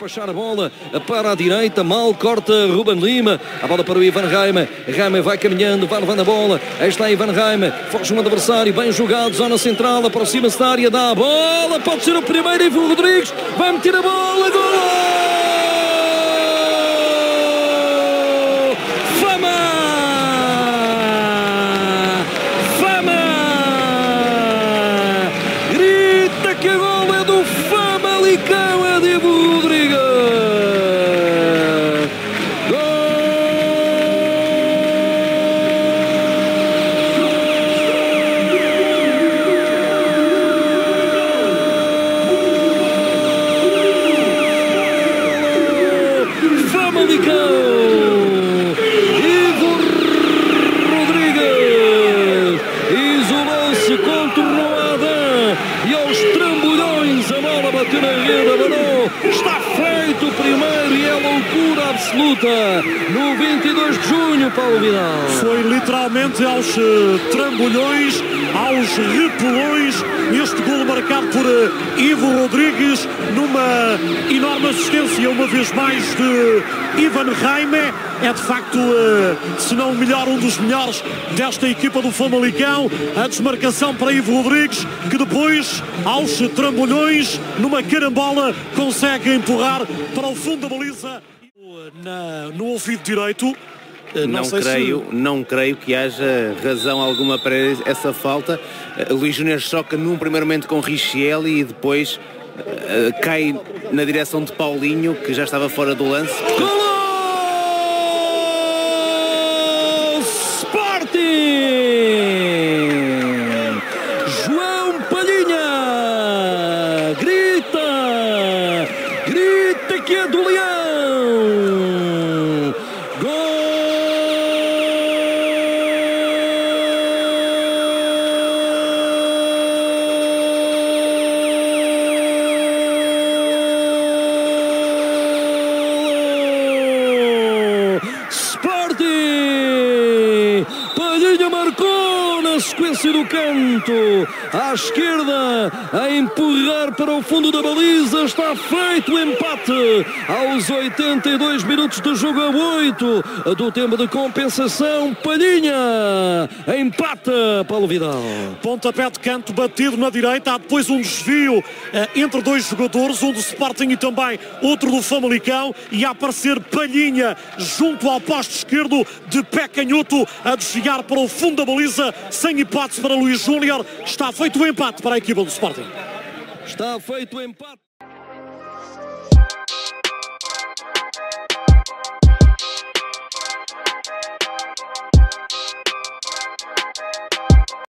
baixar a bola para a direita, mal corta Ruben Lima, a bola para o Ivan Raima, Raima vai caminhando, vai levando a bola, aí está Ivan Raima, foge um adversário, bem jogado, zona central, aproxima-se da área, dá a bola, pode ser o primeiro, Ivo Rodrigues, vai meter a bola, gol! Camburões, a bola bateu na rede, abanou, está feito o primeiro absoluta no 22 de junho, Paulo Vidal. Foi literalmente aos uh, trambolhões, aos repelões, este golo marcado por uh, Ivo Rodrigues, numa enorme assistência, uma vez mais, de Ivan Jaime. É de facto, uh, se não o melhor, um dos melhores desta equipa do Famalicão. A desmarcação para Ivo Rodrigues, que depois, aos trambolhões, numa carambola, consegue empurrar para o fundo da baliza na, no ouvido direito. Eh, não, não creio, se... não creio que haja razão alguma para essa falta. Uh, Luís Júnior choca num primeiro momento com Richelli e depois uh, cai na direção de Paulinho, que já estava fora do lance. Golo! Sporting! João Palhinha grita! Grita que é do Leão! Sequência do canto, à esquerda, a empurrar para o fundo da baliza, está feito o empate. Aos 82 minutos de jogo a 8 do tempo de compensação, Palhinha, empata Paulo Vidal. Pontapé de canto batido na direita, há depois um desvio eh, entre dois jogadores, um do Sporting e também outro do Famalicão, e a aparecer Palhinha junto ao posto esquerdo de pé canhoto a desviar para o fundo da baliza, sem hipótese para Luís Júnior. Está feito o empate para a equipa do Sporting. Está feito o empate.